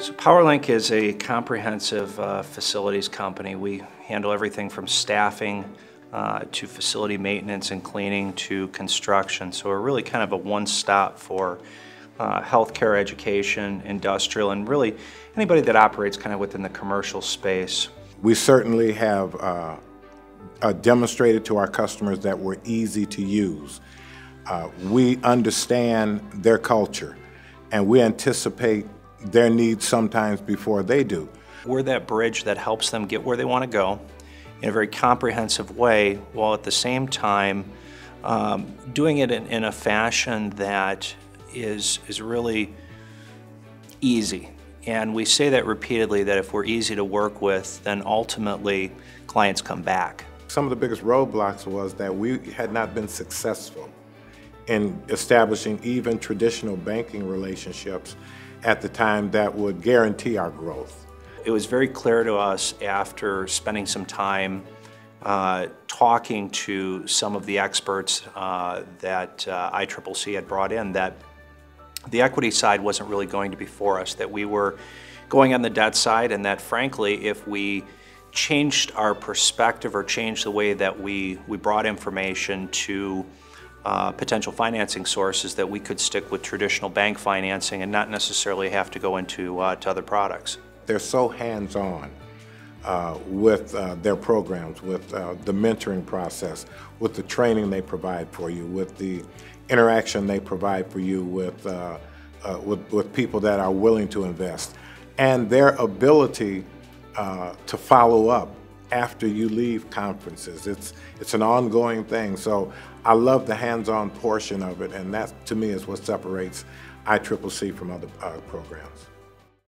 So PowerLink is a comprehensive uh, facilities company. We handle everything from staffing uh, to facility maintenance and cleaning to construction. So we're really kind of a one-stop for uh, healthcare, education, industrial, and really anybody that operates kind of within the commercial space. We certainly have uh, uh, demonstrated to our customers that we're easy to use. Uh, we understand their culture and we anticipate their needs sometimes before they do. We're that bridge that helps them get where they want to go in a very comprehensive way while at the same time um, doing it in, in a fashion that is, is really easy. And we say that repeatedly that if we're easy to work with, then ultimately clients come back. Some of the biggest roadblocks was that we had not been successful in establishing even traditional banking relationships at the time that would guarantee our growth. It was very clear to us after spending some time uh, talking to some of the experts uh, that uh, ICCC had brought in that the equity side wasn't really going to be for us, that we were going on the debt side and that frankly if we changed our perspective or changed the way that we, we brought information to uh, potential financing sources that we could stick with traditional bank financing and not necessarily have to go into uh, to other products. They're so hands-on uh, with uh, their programs, with uh, the mentoring process, with the training they provide for you, with the interaction they provide for you with, uh, with, with, people that are willing to invest, and their ability to follow up after you leave conferences. It's, it's an ongoing thing. So I love the hands-on portion of it, and that to me is what separates ICCC from other uh, programs.